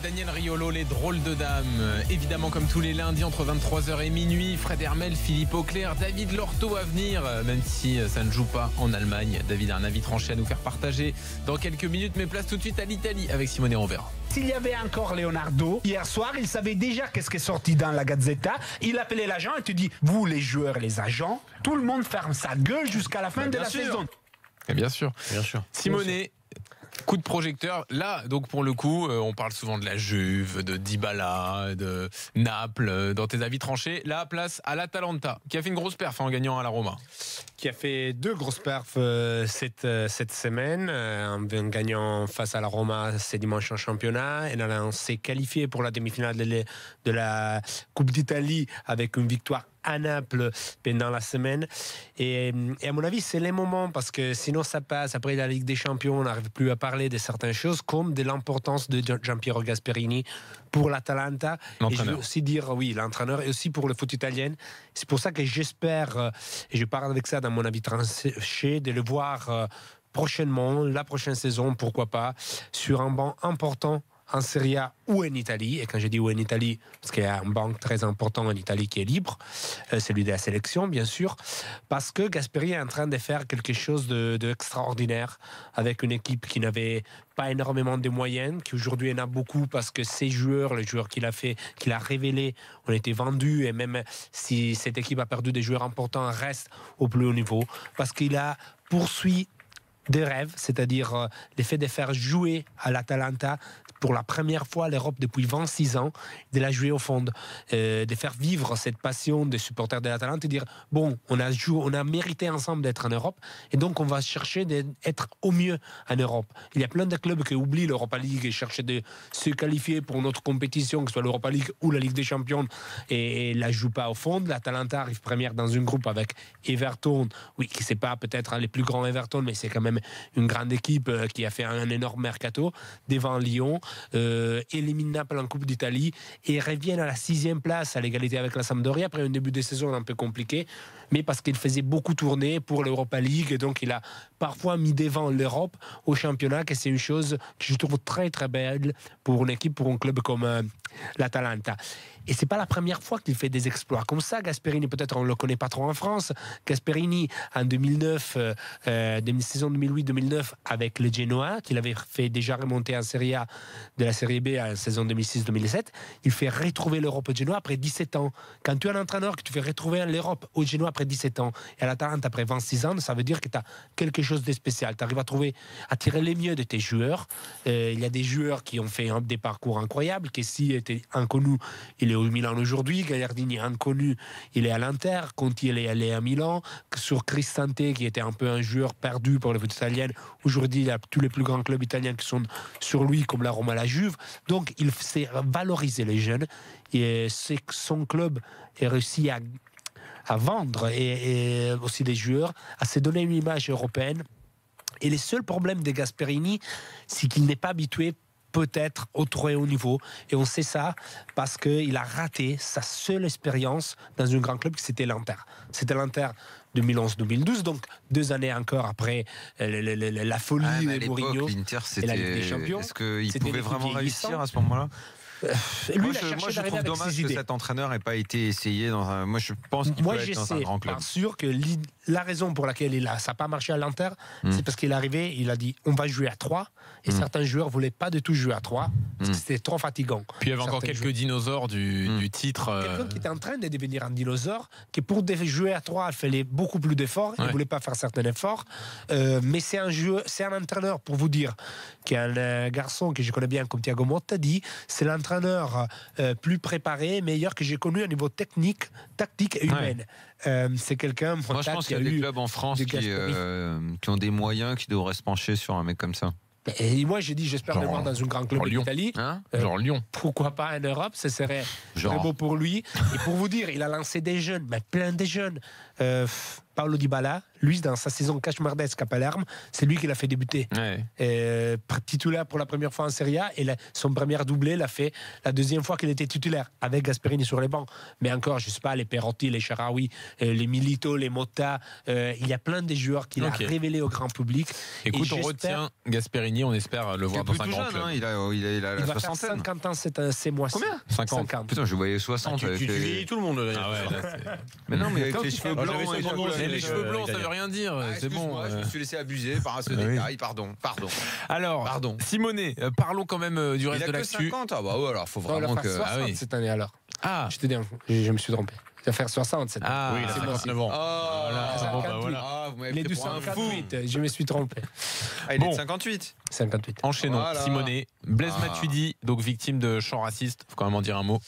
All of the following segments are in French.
Daniel Riolo, les drôles de dames. Évidemment, comme tous les lundis, entre 23h et minuit, Fred Hermel, Philippe Auclair, David Lorto à venir, même si ça ne joue pas en Allemagne. David a un avis tranché à nous faire partager dans quelques minutes, mais place tout de suite à l'Italie avec Simone Ronvera. S'il y avait encore Leonardo, hier soir, il savait déjà qu'est-ce qui est sorti dans la Gazzetta. Il appelait l'agent et te dit, vous les joueurs les agents, tout le monde ferme sa gueule jusqu'à la fin de la saison. Et bien sûr. Bien sûr. Simonet, coup de projecteur. Là, donc pour le coup, euh, on parle souvent de la Juve, de Dybala, de Naples, euh, dans tes avis tranchés. Là, place à l'Atalanta, qui a fait une grosse perf en gagnant à la Roma. Qui a fait deux grosses perfs euh, cette, cette semaine, en gagnant face à la Roma ce dimanche en championnat. Et on s'est qualifié pour la demi-finale de, de la Coupe d'Italie avec une victoire à Naples pendant la semaine. Et, à mon avis, c'est les moments parce que sinon ça passe. Après la Ligue des Champions, on n'arrive plus à parler de certaines choses comme de l'importance de Giampiero Gasperini pour l'Atalanta. Et je veux aussi dire, oui, l'entraîneur et aussi pour le foot italien. C'est pour ça que j'espère, euh, et je parle avec ça dans mon avis tranché, de le voir euh, prochainement, la prochaine saison, pourquoi pas, sur un banc important en Serie A ou en Italie. Et quand je dis ou en Italie, parce qu'il y a un banque très important en Italie qui est libre, euh, celui de la sélection, bien sûr, parce que Gasperi est en train de faire quelque chose d'extraordinaire de, avec une équipe qui n'avait pas énormément de moyens, qui aujourd'hui en a beaucoup parce que ses joueurs, les joueurs qu'il a fait, qu'il a révélés, ont été vendus et même si cette équipe a perdu des joueurs importants, reste au plus haut niveau parce qu'il a poursuivi des rêves, c'est-à-dire euh, l'effet de faire jouer à l'Atalanta pour la première fois l'Europe depuis 26 ans, de la jouer au fond, euh, de faire vivre cette passion des supporters de l'Atalanta et dire bon, on a joué, on a mérité ensemble d'être en Europe et donc on va chercher d'être au mieux en Europe. Il y a plein de clubs qui oublient l'Europa League et cherchent de se qualifier pour une autre compétition, que ce soit l'Europa League ou la Ligue des Champions, et, la jouent pas au fond. L'Atalanta arrive première dans un groupe avec Everton, oui, qui c'est pas peut-être les plus grands Everton, mais c'est quand même une grande équipe euh, qui a fait un énorme mercato devant Lyon, euh, élimine Naples en Coupe d'Italie et revient à la sixième place à l'égalité avec la Sampdoria après un début de saison un peu compliqué, mais parce qu'il faisait beaucoup tourner pour l'Europa League et donc il a parfois mis devant l'Europe au championnat, que c'est une chose que je trouve très très belle pour une équipe, pour un club comme euh, l'Atalanta. Et c'est pas la première fois qu'il fait des exploits comme ça. Gasperini, peut-être on le connaît pas trop en France. Gasperini, en 2009, euh, euh saison 2008-2009, avec le Genoa, qu'il avait fait déjà remonter en Serie A de la Série B en saison 2006-2007, il fait retrouver l'Europe au Genoa après 17 ans. Quand tu es un entraîneur que tu fais retrouver l'Europe au Genoa après 17 ans et à l'Atalanta après 26 ans, ça veut dire que tu as quelque chose de spécial. Tu arrives à trouver, à tirer les mieux de tes joueurs. Euh, il y a des joueurs qui ont fait des parcours incroyables. Kessi était inconnu, il est au Milan aujourd'hui. Gagliardini inconnu, il est à l'Inter. Conti, il est allé à Milan. Sur Cristante, qui était un peu un joueur perdu pour le foot italien, aujourd'hui, il y a tous les plus grands clubs italiens qui sont sur lui, comme la Roma, la Juve. Donc, il sait valoriser les jeunes. Et c'est son club est réussi à à vendre et, aussi des joueurs, à se donner une image européenne. Et le seul problème de Gasperini, c'est qu'il n'est pas habitué peut-être au très haut niveau. Et on sait ça parce qu'il a raté sa seule expérience dans un grand club, c'était l'Inter. C'était l'Inter 2011-2012, donc deux années encore après euh, la folie ah, de Mourinho et la Ligue des Champions. Est-ce qu'il pouvait vraiment réussir à ce moment-là? Euh, moi, je, trouve dommage que cet entraîneur n'ait pas été essayé dans un. Moi, je pense qu'il peut être dans un grand club. sûr que la raison pour laquelle il a, ça n'a pas marché à l'Inter, hmm. c'est parce qu'il est arrivé, il a dit on va jouer à 3 et hmm. certains joueurs voulaient pas du tout jouer à 3 parce que hmm. c'était trop fatigant. Puis il y avait encore quelques dinosaures du, titre. Euh, Quelqu'un qui était en train de devenir un dinosaure, qui pour jouer à 3 il fallait beaucoup plus d'efforts, il ne voulait pas faire certains efforts, euh, mais c'est un jeu, c'est un entraîneur pour vous dire, qui est un garçon que je connais bien comme Thiago Motta dit, c'est l'entraîneur entraîneur euh, plus préparé, meilleur que j'ai connu au niveau technique, tactique et humain. Euh, c'est quelqu'un. Moi, je pense qu'il y a, des clubs en France euh, qui, ont des moyens qui devraient se pencher sur un mec comme ça. Et moi, j'ai dit, j'espère le voir dans un grand club d'Italie. Hein genre Lyon. Pourquoi pas en Europe Ce serait très beau pour lui. Et pour vous dire, il a lancé des jeunes, mais plein de jeunes. Paolo Dybala, lui, dans sa saison cauchemardesque à Palerme, c'est lui qui l'a fait débuter. Ouais. Euh, titulaire pour la première fois en Serie A et son premier doublé l'a fait la deuxième fois qu'il était titulaire avec Gasperini sur les bancs. Mais encore, je sais pas, les Perotti, les Charaoui, euh, les Milito, les Mota, euh, il y a plein de joueurs qu'il a révélés au grand public. Écoute, on retient Gasperini, on espère le voir dans un grand club. Hein, il, a, il, a, il a la va Faire 50 ans ces mois-ci. Combien? 50. Putain, je voyais 60. Ah, tu, tu, tout le monde. Ah ouais, mais non, mais avec les cheveux blancs, les cheveux blancs, ça veut rien dire. Ah, c'est bon. Je me suis laissé abuser par ce détail. Pardon, pardon. Alors, pardon. Simonet, euh, parlons quand même du reste de l'actu. 50 Ah bah ouais, alors faut vraiment que. 60 ah cette année alors. Ah. Je te dis, je me suis trompé. Il va faire 60 cette année. Ah, oui, c'est bon. 59 ans. Oh, voilà. Bon, bah, voilà. Ah, il est du 58. Je me suis trompé. Ah, il bon. est de 58 58. Enchaînons. Voilà. Simonet, Blaise ah. Matuidi, donc victime de chant raciste. Faut quand même en dire un mot.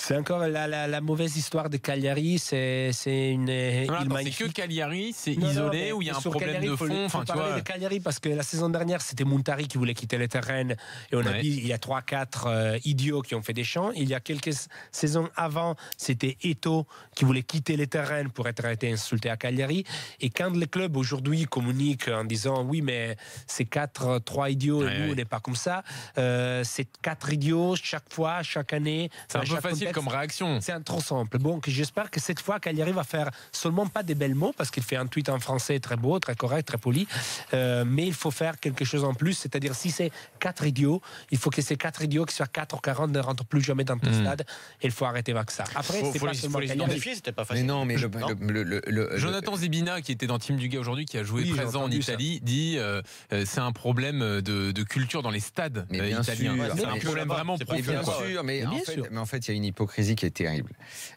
C'est encore la, la, mauvaise histoire de Cagliari. C'est une C'est que Cagliari, c'est isolé ou il y a un problème de fond. Faut, parler de Cagliari parce que la saison dernière, c'était Montari qui voulait quitter le terrain. Et on a dit il y a 3-4 euh, idiots qui ont fait des champs. Il y a quelques saisons avant, c'était Eto qui voulait quitter le terrain pour être été insulté à Cagliari. Et quand le club aujourd'hui communique en disant oui, mais c'est 4, 3 idiots et nous, on n'est pas comme ça, euh, c'est 4 idiots chaque fois, chaque année. C'est un peu facile comme réaction? C'est un trop simple. Bon, j'espère que cette fois, qu'elle arrive à faire seulement pas des belles mots, parce qu'il fait un tweet en français très beau, très correct, très poli, euh, mais il faut faire quelque chose en plus. C'est-à-dire, si c'est quatre idiots, il faut que ces quatre idiots qui soient 4 ou 40 ne rentrent plus jamais dans ton hmm. stade. Et il faut arrêter avec ça. Après, c'est pas seulement identifier, c'était pas facile. Mais non, mais le, Jonathan Zibina, qui était dans Team Duguay aujourd'hui, qui a joué présent en Italie, dit euh, euh, c'est un problème de, culture dans les stades italiens. C'est un problème vraiment profond. Bien sûr, mais en fait, il y a une hypocrisie qui est terrible.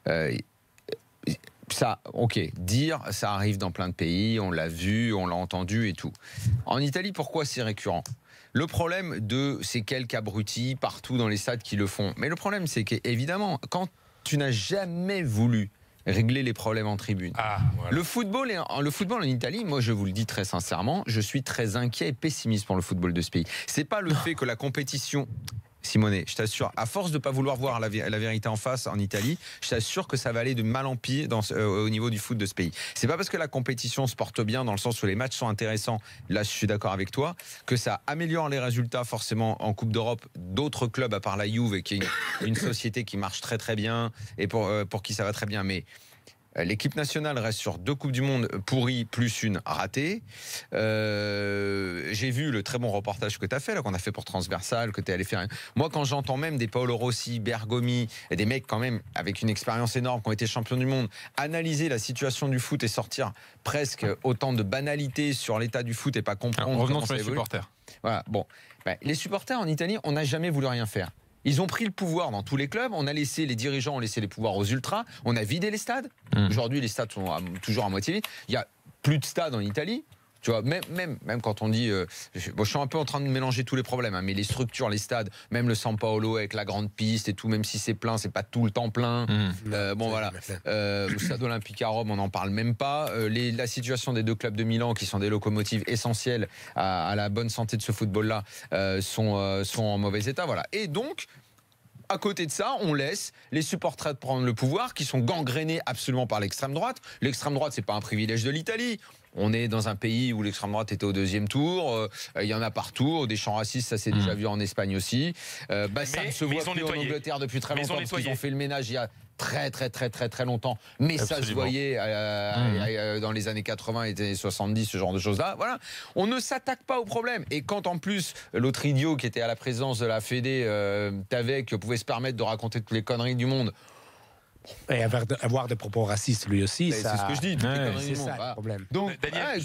Euh, ça, ok, dire, ça arrive dans plein de pays, on l'a vu, on l'a entendu et tout. En Italie, pourquoi c'est récurrent? Le problème de ces quelques abrutis partout dans les stades qui le font. Mais le problème, c'est qu'évidemment, quand tu n'as jamais voulu régler les problèmes en tribune. Ah, le, football le football en Italie, moi je vous le dis très sincèrement, je suis très inquiet et pessimiste pour le football de ce pays. C'est pas le fait que la compétition Simonet, je t'assure, à force de ne pas vouloir voir la, vérité en face en Italie, je t'assure que ça va aller de mal en dans, euh, au niveau du foot de ce pays. C'est pas parce que la compétition se porte bien, dans le sens où les matchs sont intéressants, là je suis d'accord avec toi, que ça améliore les résultats forcément en Coupe d'Europe d'autres clubs à part la Juve, qui est une, société qui marche très très bien et pour, euh, pour qui ça va très bien. Mais l'équipe nationale reste sur deux Coupes du Monde pourries plus une ratée. Euh, j'ai vu le très bon reportage que tu as fait, là, qu'on a fait pour Transversal, que tu es allé faire. Moi, quand j'entends même des Paolo Rossi, Bergomi, et des mecs quand même avec une expérience énorme qui ont été champions du monde, analyser la situation du foot et sortir presque autant de banalités sur l'état du foot et pas comprendre. Alors, revenons sur les supporters. Voilà, bon. Ben, les supporters en Italie, on n'a jamais voulu rien faire. Ils ont pris le pouvoir dans tous les clubs. On a laissé les dirigeants, ont laissé les pouvoirs aux ultras. On a vidé les stades. Mmh. Aujourd'hui, les stades sont toujours à moitié vides. Il y a plus de stades en Italie. Tu vois, même, même, même quand on dit. Euh, je, suis un peu en train de mélanger tous les problèmes, hein, mais les structures, les stades, même le San Paolo avec la grande piste et tout, même si c'est plein, c'est pas tout le temps plein. Mmh. Euh, bon, voilà. Euh, le stade olympique à Rome, on n'en parle même pas. Les, la situation des deux clubs de Milan, qui sont des locomotives essentielles à, à la bonne santé de ce football-là, sont, sont en mauvais état. Voilà. Et donc, à côté de ça, on laisse les supporters prendre le pouvoir, qui sont gangrénés absolument par l'extrême droite. L'extrême droite, c'est pas un privilège de l'Italie. On est dans un pays où l'extrême droite était au deuxième tour. Euh, il y en a partout. Des champs racistes, ça s'est déjà mmh. vu en Espagne aussi. Euh, bah, ça ne se voit plus en Angleterre depuis très longtemps parce qu'ils ont fait le ménage il y a très très très très très longtemps. Mais ça se voyait euh, mmh. euh, dans les années 80 et années 70, ce genre de choses-là. Voilà. On ne s'attaque pas au problème. Et quand en plus l'autre idiot qui était à la présence de la Fédé, euh, Tavec, pouvait se permettre de raconter toutes les conneries du monde, et avoir, des propos racistes lui aussi, c'est ce que je dis. c'est ça le problème. Donc,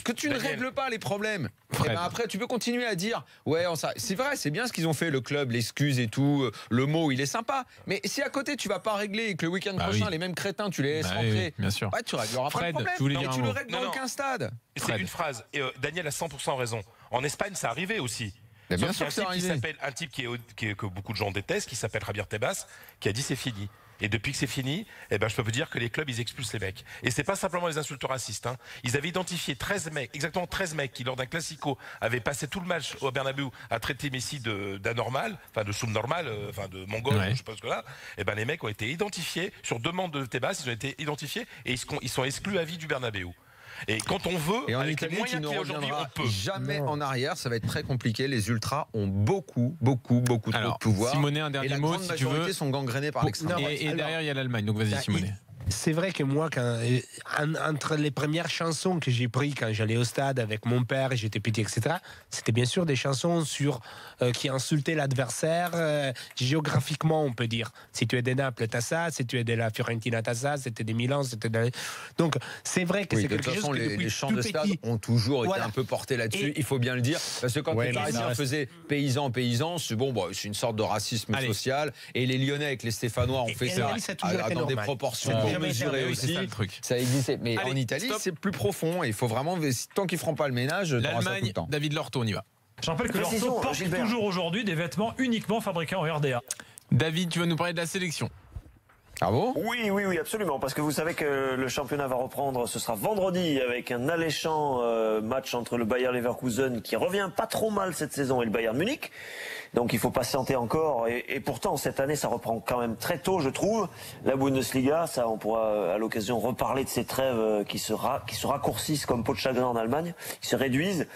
que tu ne règles pas les problèmes. Eh ben après, tu peux continuer à dire, ouais, c'est vrai, c'est bien ce qu'ils ont fait, le club, l'excuse et tout. Euh, le mot, il est sympa. Mais si à côté tu vas pas régler et que le week-end bah prochain les mêmes crétins, tu les laisses bah rentrer, bien sûr. tu régleras pas le problème. Mais tu le règles dans aucun stade. C'est une phrase. Et euh, Daniel a 100% raison. En Espagne, ça arrivait aussi. bien sûr un, type qui un type qui est, que beaucoup de gens détestent, qui s'appelle Javier Tebas, qui a dit c'est fini. Et depuis que c'est fini, eh ben, je peux vous dire que les clubs, ils expulsent les mecs. Et c'est pas simplement les insultes racistes. Hein. Ils avaient identifié 13 mecs, exactement 13 mecs, qui, lors d'un classico, avaient passé tout le match au Bernabeu à traiter Messi d'anormal, enfin de subnormal, euh, enfin de mongol, je ce que là. Eh ben, les mecs ont été identifiés, sur demande de Tebas, ils ont été identifiés et ils, sont exclus à vie du Bernabeu. Et quand on veut, et en avec Italie, les moyens qu'il a on peut. Jamais en arrière, ça va être très compliqué. Les ultras ont beaucoup, beaucoup, beaucoup trop de pouvoir. Simonet, un dernier mot, si tu veux. sont gangrénés par l'extrême. Et, et derrière, il y a l'Allemagne. Donc vas-y, bah, Simonet c'est vrai que moi, quand, entre les premières chansons que j'ai prises quand j'allais au stade avec mon père et j'étais petit, etc., c'était bien sûr des chansons sur, euh, qui insultaient l'adversaire euh, géographiquement, on peut dire. Si tu es des Naples, t'as ça. Si tu es de la Fiorentina, t'as ça. C'était des Milan, c'était Donc, c'est vrai que c'est quelque chose que les, les chants de stade ont toujours été un peu portés là-dessus, il faut bien le dire. Parce que quand les Parisiens faisaient paysan, paysan, c'est bon, bon c'est une sorte de racisme social. Et les Lyonnais avec les Stéphanois ont fait ça, dans des proportions mesuré aussi. Ça, truc. ça existait. Mais en Italie, c'est plus profond. Il faut vraiment, tant qu'ils feront pas le ménage, l'Allemagne, David Lorto, on y va. Je rappelle que Lorto porte toujours aujourd'hui des vêtements uniquement fabriqués en RDA. David, tu vas nous parler de la sélection. Ah bon? Oui, oui, oui, absolument. Parce que vous savez que le championnat va reprendre. Ce sera vendredi avec un alléchant euh, match entre le Bayer Leverkusen qui revient pas trop mal cette saison et le Bayern Munich. Donc il faut patienter encore. Et, pourtant, cette année, ça reprend quand même très tôt, je trouve. La Bundesliga, ça, on pourra euh, à l'occasion reparler de ces trêves euh, qui se, qui se raccourcissent comme peau de chagrin en Allemagne, qui se réduisent.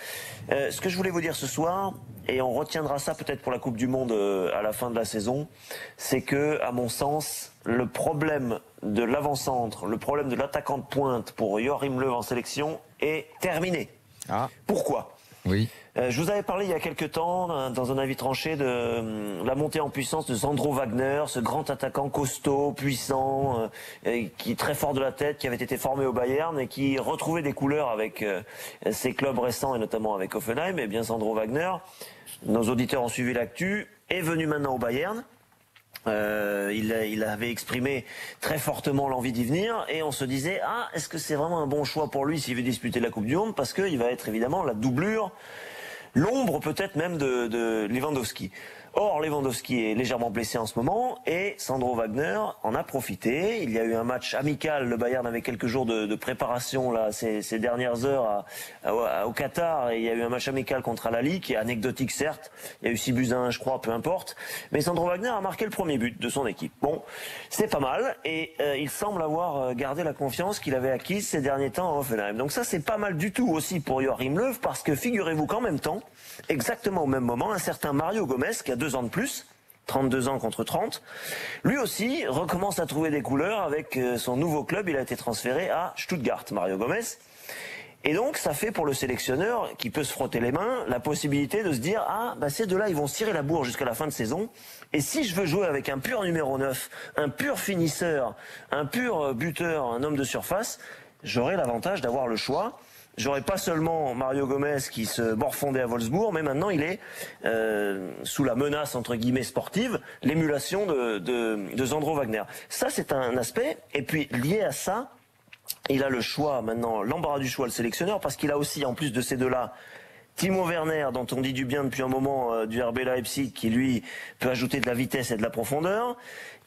Euh, ce que je voulais vous dire ce soir, et on retiendra ça peut-être pour la Coupe du Monde à la fin de la saison, c'est que, à mon sens, le problème de l'avant-centre, le problème de l'attaquant de pointe pour Joachim Löw en sélection est terminé. Ah. Pourquoi? Oui. Euh, je vous avais parlé il y a quelques temps, euh, dans un avis tranché, de euh, la montée en puissance de Sandro Wagner, ce grand attaquant costaud, puissant, qui est très fort de la tête, qui avait été formé au Bayern et qui retrouvait des couleurs avec ses clubs récents et notamment avec Offenheim. Et bien Sandro Wagner, nos auditeurs ont suivi l'actu, est venu maintenant au Bayern. Il, il, avait exprimé très fortement l'envie d'y venir et on se disait ah est-ce que c'est vraiment un bon choix pour lui s'il veut disputer la Coupe du Monde? Parce qu'il va être évidemment la doublure l'ombre peut-être même de, de Lewandowski. Or, Lewandowski est légèrement blessé en ce moment et Sandro Wagner en a profité. Il y a eu un match amical. Le Bayern avait quelques jours de, de préparation là ces, ces dernières heures à, au Qatar et il y a eu un match amical contre Al-Ali qui est anecdotique certes. Il y a eu 6 buts à 1 je crois, peu importe. Mais Sandro Wagner a marqué le premier but de son équipe. Bon, c'est pas mal et euh, il semble avoir euh, gardé la confiance qu'il avait acquise ces derniers temps en Offenheim. Donc ça c'est pas mal du tout aussi pour Joachim Löw parce que figurez-vous qu'en même temps, exactement au même moment, un certain Mario Gomez qui a deux ans de plus, 32 ans contre 30. Lui aussi recommence à trouver des couleurs avec euh, son nouveau club. Il a été transféré à Stuttgart, Mario Gomez. Et donc, ça fait pour le sélectionneur qui peut se frotter les mains la possibilité de se dire ah bah ces deux-là ils vont se tirer la bourre jusqu'à la fin de saison. Et si je veux jouer avec un pur numéro 9, un pur finisseur, un pur euh, buteur, un homme de surface, j'aurai l'avantage d'avoir le choix j'aurais pas seulement Mario Gomez qui se morfondait à Wolfsburg, mais maintenant il est euh, sous la menace entre guillemets sportive, l'émulation de, de, de Zandro Wagner. Ça c'est un aspect. Et puis lié à ça, il a le choix maintenant, l'embarras du choix, le sélectionneur, parce qu'il a aussi, en plus de ces deux-là, Timo Werner, dont on dit du bien depuis un moment euh, du RB Leipzig, qui lui peut ajouter de la vitesse et de la profondeur.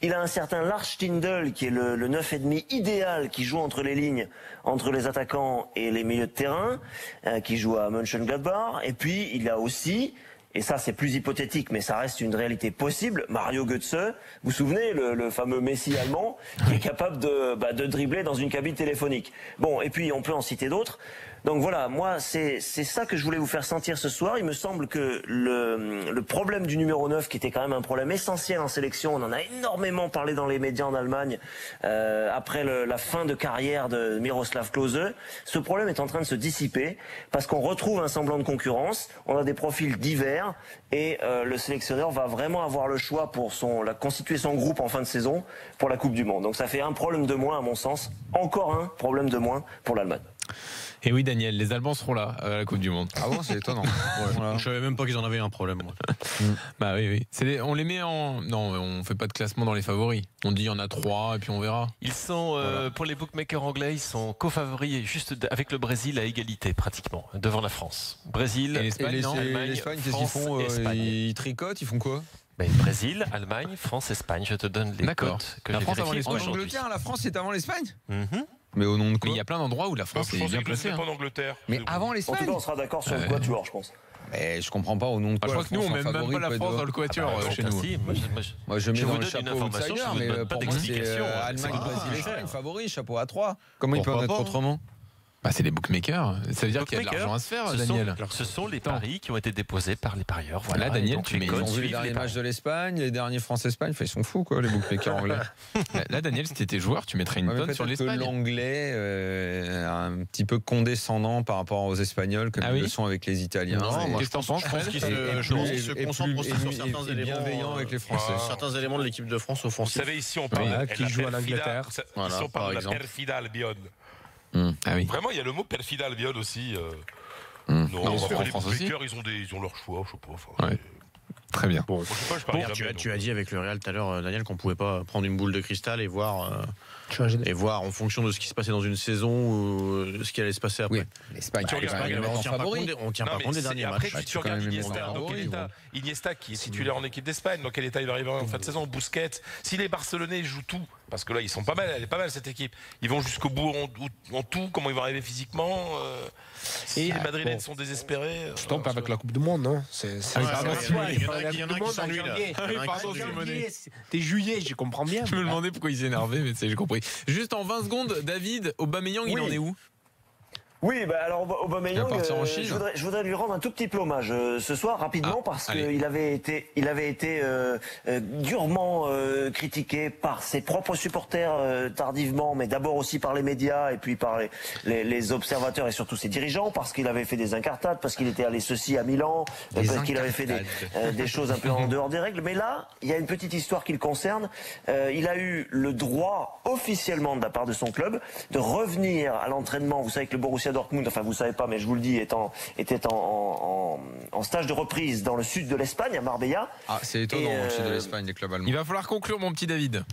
Il a un certain Lars Stindl, qui est le, le 9,5 idéal, qui joue entre les lignes, entre les attaquants et les milieux de terrain, euh, qui joue à Mönchengladbach. Et puis, il a aussi, et ça c'est plus hypothétique, mais ça reste une réalité possible, Mario Götze, vous vous souvenez, le, fameux Messi allemand, qui est capable de, bah, de dribbler dans une cabine téléphonique. Bon, et puis on peut en citer d'autres. Donc voilà, moi, c'est ça que je voulais vous faire sentir ce soir. Il me semble que le, le, problème du numéro 9, qui était quand même un problème essentiel en sélection, on en a énormément parlé dans les médias en Allemagne, euh, après le, la fin de carrière de Miroslav Klose, ce problème est en train de se dissiper, parce qu'on retrouve un semblant de concurrence, on a des profils divers, et euh, le sélectionneur va vraiment avoir le choix pour son, la, constituer son groupe en fin de saison pour la Coupe du Monde. Donc ça fait un problème de moins, à mon sens, encore un problème de moins pour l'Allemagne. Et oui, Daniel, les Allemands seront là à la Coupe du Monde. Ah bon, c'est étonnant. Je savais même pas qu'ils en avaient un problème. Bah oui, oui. on les met en. Non, on fait pas de classement dans les favoris. On dit il y en a trois et puis on verra. Ils sont, euh, pour les bookmakers anglais, ils sont co-favoris juste avec le Brésil à égalité pratiquement, devant la France. Brésil et l'Espagne, l'Espagne, qu'est-ce qu'ils font euh, Ils tricotent, ils font quoi? Ben, Brésil, Allemagne, France, Espagne. Je te donne les cotes que la France avant l'Espagne. En Angleterre, la France c'est avant l'Espagne? Mm-hmm. Mais au nom de quoi Il y a plein d'endroits où la France est bien placée. Hein. en Angleterre. Mais avant l'Espagne. En tout cas, on sera d'accord sur le quatuor, je pense. Mais je comprends pas au nom de quoi. je crois que nous, on met même pas la France dans le quatuor ah bah, euh, chez nous. moi, je, mets dans le chapeau outsider, mais pour moi, c'est euh, Allemagne, Brésil, Espagne, favori, chapeau à 3. Comment ils peuvent être autrement? Bah, c'est les bookmakers. Ça veut dire qu'il y a de l'argent à se faire, ce Daniel. Sont, ce sont les paris qui ont été déposés par les parieurs. Voilà, Daniel, tu mets. Ils ont vu les derniers matchs de l'Espagne, les derniers France-Espagne. ils sont fous, quoi, les bookmakers anglais. Là, Daniel, si tu étais joueur, tu mettrais une ouais, tonne sur l'Espagne. que l'anglais euh, un petit peu condescendant par rapport aux Espagnols, comme ah ils le sont avec les Italiens. Non, moi, je pense, je pense qu'ils se, concentrent aussi sur certains éléments. bienveillants avec les Français. Certains éléments de l'équipe de France offensifs. Vous savez, ici, on parle. Qui joue à l'Angleterre. Ici, on parle de la perfida Albion. Mmh. Ah oui. Vraiment, il y a le mot perfida Albion aussi. Euh... Mmh. Non, non après, les bookmakers, ils ont, des, ils ont leur choix, je sais pas. Enfin, ouais. Très bien. Bon, je sais pas, je bon, tu, as, tu as dit avec le Real tout à l'heure, euh, Daniel, qu'on pouvait pas prendre une boule de cristal et voir, euh, et voir en fonction de ce qui se passait dans une saison ou euh, ce qui allait se passer après. Oui, l'Espagne, bah, on tient pas compte, on tient pas compte des derniers après, matchs. Tu, regardes Iniesta, qui est titulaire en équipe d'Espagne, dans quel état il arrive en fin de saison Bousquet. Si les Barcelonais jouent tout, parce que là ils sont pas mal, elle est pas mal cette équipe. Ils vont jusqu'au bout en, tout, comment ils vont arriver physiquement Si les Madrilènes sont désespérés. Je tombe avec la Coupe du Monde, non C'est il y en a qui s'ennuient T'es juillet, je comprends bien. Je me demandais pourquoi il s'énervait, mais j'ai compris. Juste en 20 secondes, David, Aubameyang, il en est où? Oui, bah alors Aubameyang, euh, je, voudrais, je, voudrais, lui rendre un tout petit peu hommage euh, ce soir rapidement ah, parce qu'il avait été, il avait été euh, euh durement euh, critiqué par ses propres supporters tardivement, mais d'abord aussi par les médias et puis par les, les, les observateurs et surtout ses dirigeants parce qu'il avait fait des incartades, parce qu'il était allé ceci à Milan, parce qu'il avait fait des, des, choses un peu en dehors des règles. Mais là, il y a une petite histoire qui le concerne. il a eu le droit officiellement de la part de son club de revenir à l'entraînement. Vous savez que le Borussia Dortmund, enfin vous savez pas, mais je vous le dis, étant, était en, en, stage de reprise dans le sud de l'Espagne, à Marbella. Ah, c'est étonnant, le sud de euh, l'Espagne, les clubs allemands. Il va falloir conclure, mon petit David.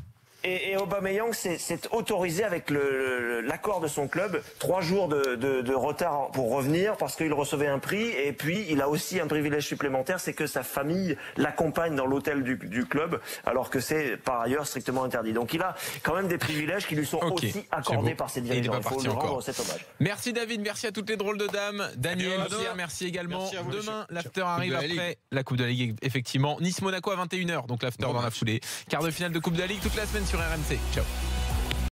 Et, et Aubameyang s'est autorisé avec l'accord de son club trois jours de, de, de retard pour revenir parce qu'il recevait un prix et puis il a aussi un privilège supplémentaire, c'est que sa famille l'accompagne dans l'hôtel du, du, club alors que c'est par ailleurs strictement interdit. Donc il a quand même des privilèges qui lui sont aussi accordés par ses dirigeants. Il, faut rendre cet hommage. Merci David, merci à toutes les drôles de dames. Daniel, Pierre, merci également. Merci Demain, l'after arrive après la Coupe de la Ligue, effectivement. Nice-Monaco à 21h, donc l'after dans la foulée. Quart de finale de Coupe de la Ligue toute la semaine sur RMC. Ciao.